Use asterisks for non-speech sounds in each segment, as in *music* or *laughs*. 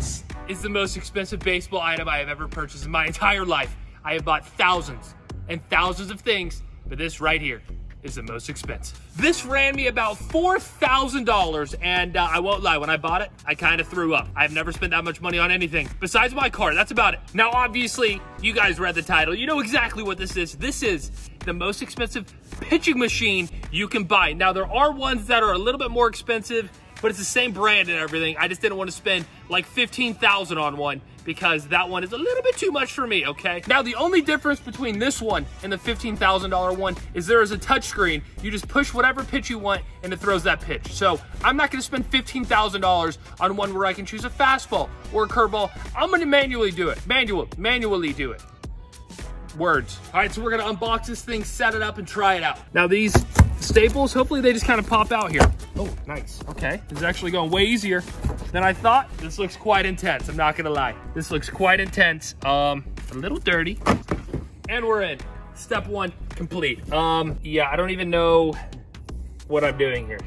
This is the most expensive baseball item I have ever purchased in my *laughs* entire life. I have bought thousands and thousands of things, but this right here is the most expensive. This ran me about $4,000 and uh, I won't lie, when I bought it, I kind of threw up. I've never spent that much money on anything besides my car, that's about it. Now obviously, you guys read the title, you know exactly what this is. This is the most expensive pitching machine you can buy. Now there are ones that are a little bit more expensive but it's the same brand and everything. I just didn't want to spend like 15,000 on one because that one is a little bit too much for me, okay? Now, the only difference between this one and the $15,000 one is there is a touchscreen. You just push whatever pitch you want and it throws that pitch. So I'm not gonna spend $15,000 on one where I can choose a fastball or a curveball. I'm gonna manually do it, manual, manually do it. Words. All right, so we're gonna unbox this thing, set it up, and try it out. Now these staples, hopefully they just kind of pop out here. Oh, nice. Okay, this is actually going way easier than I thought. This looks quite intense, I'm not gonna lie. This looks quite intense. Um, a little dirty. And we're in. Step one, complete. Um, yeah, I don't even know what I'm doing here.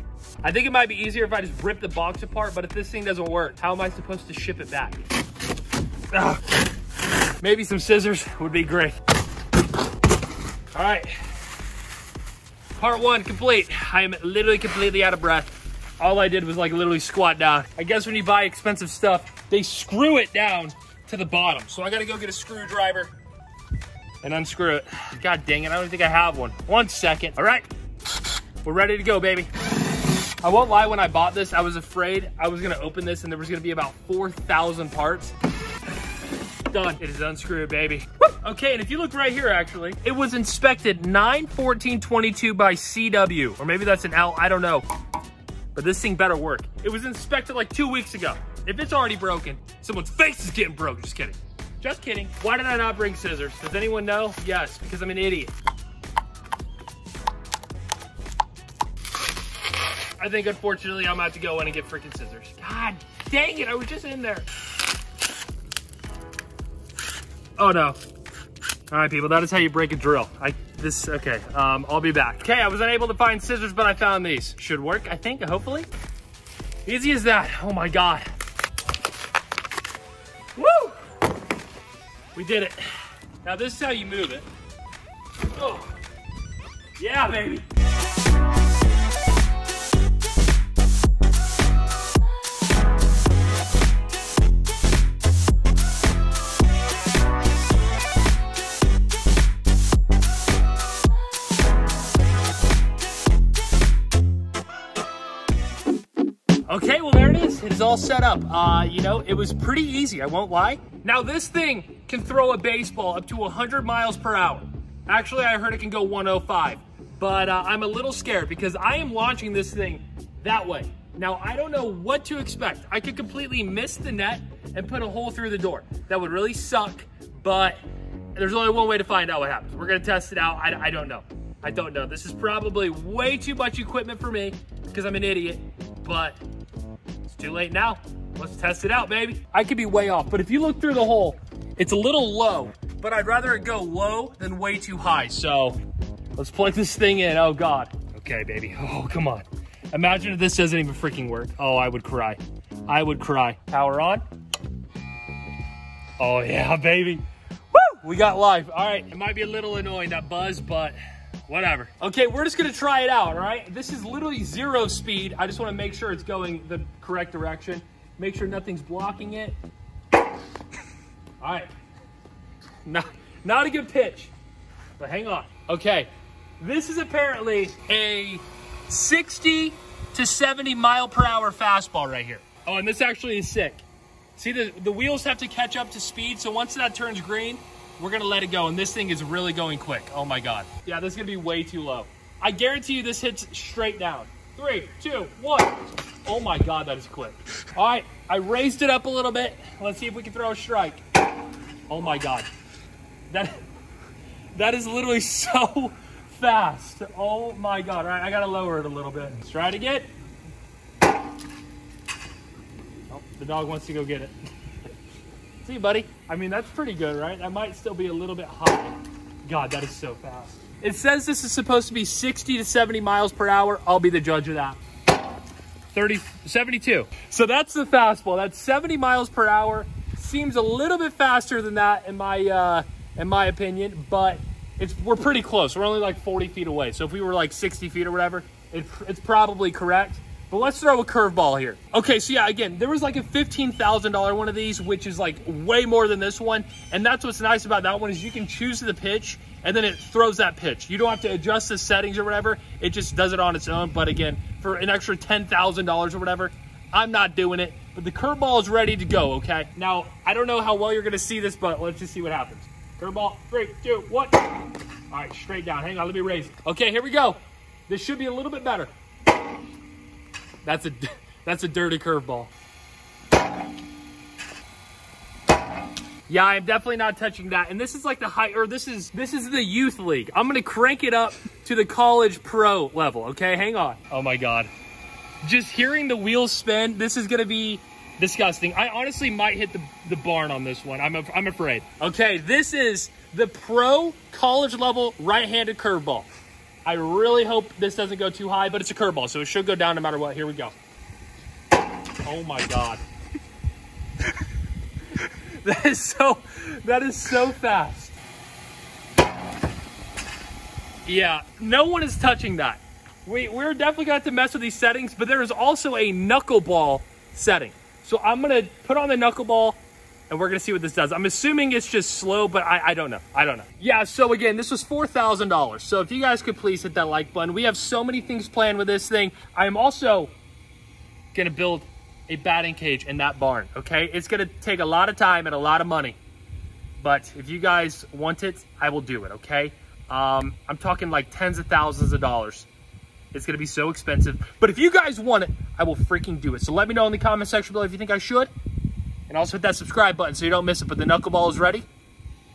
I think it might be easier if I just rip the box apart, but if this thing doesn't work, how am I supposed to ship it back? Ugh. Maybe some scissors would be great. All right, Part one complete. I am literally completely out of breath. All I did was like literally squat down. I guess when you buy expensive stuff, they screw it down to the bottom. So I gotta go get a screwdriver and unscrew it. God dang it, I don't think I have one. One second. All right, we're ready to go, baby. I won't lie, when I bought this, I was afraid I was gonna open this and there was gonna be about 4,000 parts. Done, it is unscrewed, baby. Woo! Okay, and if you look right here, actually, it was inspected 91422 by CW, or maybe that's an L, I don't know. But this thing better work. It was inspected like two weeks ago. If it's already broken, someone's face is getting broke. Just kidding. Just kidding. Why did I not bring scissors? Does anyone know? Yes, because I'm an idiot. I think unfortunately I'm about to go in and get freaking scissors. God dang it, I was just in there. Oh no, all right, people, that is how you break a drill. I this okay. Um, I'll be back. Okay, I was unable to find scissors, but I found these. Should work, I think. Hopefully, easy as that. Oh my god. Woo! We did it. Now this is how you move it. Oh, yeah, baby. All set up. Uh, you know, it was pretty easy, I won't lie. Now this thing can throw a baseball up to 100 miles per hour. Actually, I heard it can go 105, but uh, I'm a little scared because I am launching this thing that way. Now, I don't know what to expect. I could completely miss the net and put a hole through the door. That would really suck, but there's only one way to find out what happens. We're gonna test it out. I, I don't know. I don't know. This is probably way too much equipment for me because I'm an idiot, but too late now. Let's test it out, baby. I could be way off, but if you look through the hole, it's a little low, but I'd rather it go low than way too high. So let's plug this thing in. Oh God. Okay, baby. *laughs* Oh, come on. Imagine if this doesn't even freaking work. Oh, I would cry. I would cry. Power on. Oh yeah, *laughs* baby. Woo! We got life. All right, it might be a little annoying, that buzz, but whatever. Okay, we're just gonna try it out, all right? This is literally zero speed. I just wanna make sure it's going the correct direction. Make sure nothing's blocking it. All right, not, not a good pitch, but hang on. Okay, this is apparently a 60 to 70 mile per hour fastball right here. Oh, and this actually is sick. See, the, the wheels have to catch up to speed, so once that turns green, we're gonna let it go, and this thing is really going quick. Oh my God. Yeah, this is gonna be way too low. I guarantee you this hits straight down. Three, two, one. Oh my God, that is quick. All right, I raised it up a little bit. Let's see if we can throw a strike. Oh my God. That, *laughs* that is literally *laughs* so fast. Oh my God. All right, I gotta lower it a little bit. Let's try it again. Oh, the dog wants to go get it. *laughs* See, buddy? I mean, that's pretty good, right? That might still be a little bit high. God, that is so fast. It says this is supposed to be 60 to 70 miles per hour. I'll be the judge of that. 30, 72. So that's the fastball. That's 70 miles per hour. Seems a little bit faster than that in my uh, in my opinion, but it's we're pretty close. We're only like 40 feet away. So if we were like 60 feet or whatever, it, it's probably correct. But let's throw a curveball here. Okay, so yeah, again, there was like a $15,000 one of these, which is like way more than this one. And that's what's nice about that one is you can choose the pitch and then it throws that pitch. You don't have to adjust the settings or whatever. It just does it on its own. But again, for an extra $10,000 or whatever, I'm not doing it. But the curveball is ready to go, okay? Now, I don't know how well you're gonna see this, but let's just see what happens. Curveball, three, two, one. All right, straight down. Hang on, let me raise. it. Okay, here we go. This should be a little bit better. That's a that's a dirty curveball. Yeah, I'm definitely not touching that. And this is like the high, or this is this is the youth league. I'm gonna crank it up to the college pro level. Okay, hang on. Oh my god, just hearing the wheels spin. This is gonna be disgusting. I honestly might hit the the barn on this one. I'm a, I'm afraid. Okay, this is the pro college level right-handed curveball. I really hope this doesn't go too high, but it's a curveball, so it should go down no matter what. Here we go. Oh my God. *laughs* that is so, that is so fast. Yeah, no one is touching that. We, we're definitely going to have to mess with these settings, but there is also a knuckleball setting. So I'm going to put on the knuckleball and we're gonna see what this does. I'm assuming it's just slow, but I, I don't know. I don't know. Yeah, so again, this was $4,000. So if you guys could please hit that like button. We have so many things planned with this thing. I am also gonna build a batting cage in that barn, okay? It's gonna take a lot of time and a lot of money. But if you guys want it, I will do it, okay? Um, I'm talking like tens of thousands of dollars. It's gonna be so expensive. But if you guys want it, I will freaking do it. So let me know in the comment section below if you think I should. And also hit that subscribe button so you don't miss it. But the knuckleball is ready.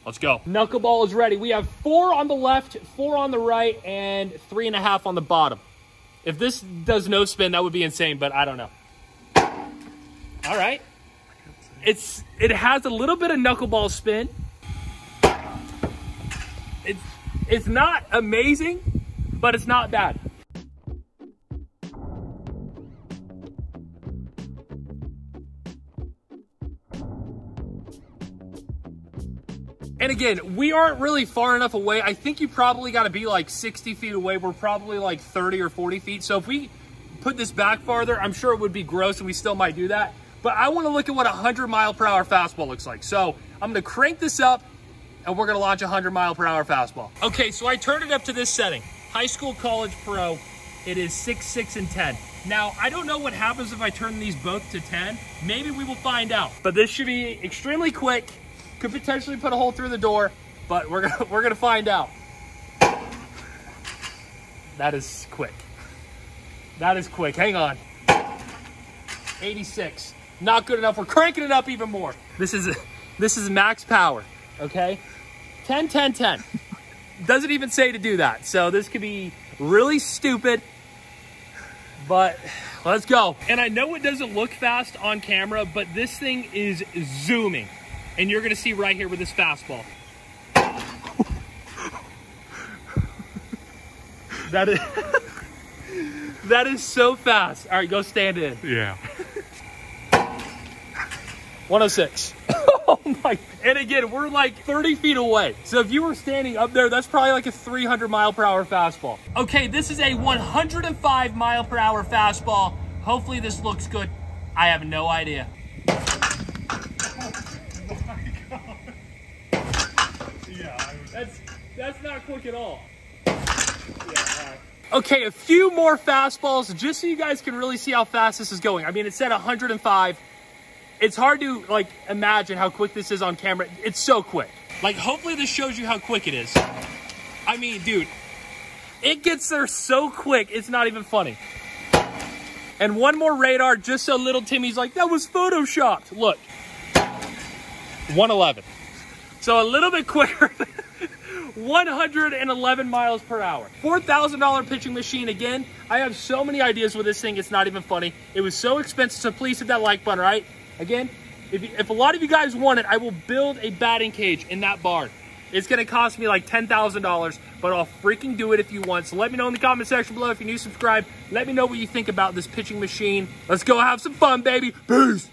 Let's go. Knuckleball is ready. We have four on the left, four on the right, and three and a half on the bottom. If this does no spin, that would be insane, but I don't know. All right. It's It has a little bit of knuckleball spin. It's, it's not amazing, but it's not bad. And again, we aren't really far enough away. I think you probably got to be like 60 feet away. We're probably like 30 or 40 feet. So if we put this back farther, I'm sure it would be gross and we still might do that. But I want to look at what a 100 mile per hour fastball looks like. So I'm going to crank this up and we're going to launch a 100 mile per hour fastball. Okay, so I turned it up to this setting. High school, college, pro. It is 6, 6, and 10. Now, I don't know what happens if I turn these both to 10. Maybe we will find out. But this should be extremely quick could potentially put a hole through the door, but we're gonna, *laughs* we're gonna find out. That is quick. That is quick. Hang on. 86. Not good enough. We're cranking it up even more. This is *laughs* this is max power. Okay. 10, 10, 10. Doesn't even say to do that. So this could be really stupid. But let's go. And I know it doesn't look fast on camera, but this thing is zooming. And you're going to see right here with this fastball. that is *laughs* that is so fast. All right, go stand in. Yeah. 106. *laughs* oh my. And again, we're like 30 feet away. So if you were standing up there, that's probably like a 300 mile per hour fastball. Okay, this is a 105 mile per hour fastball. Hopefully this looks good. I have no idea. That's that's not quick at all. Yeah, Okay, a few more fastballs just so you guys can really see how fast this is going. I mean, it's at 105. It's hard to like imagine how quick this is on camera. It's so quick. Like, hopefully this shows you how quick it is. I mean, dude, it gets there so quick, it's not even funny. And one more radar just so little Timmy's like, that was photoshopped. Look, 111. So a little bit quicker *laughs* 111 miles per hour. $4,000 pitching machine again. I have so many ideas with this thing, it's not even funny. It was so expensive, so please hit that like button, right? Again, if, if a lot of you guys want it, I will build a batting cage in that barn. It's going to cost me like $10,000, but I'll freaking do it if you want. So let me know in the comment section below if you're new, subscribe. Let me know what you think about this pitching machine. Let's go have some fun, baby. Peace.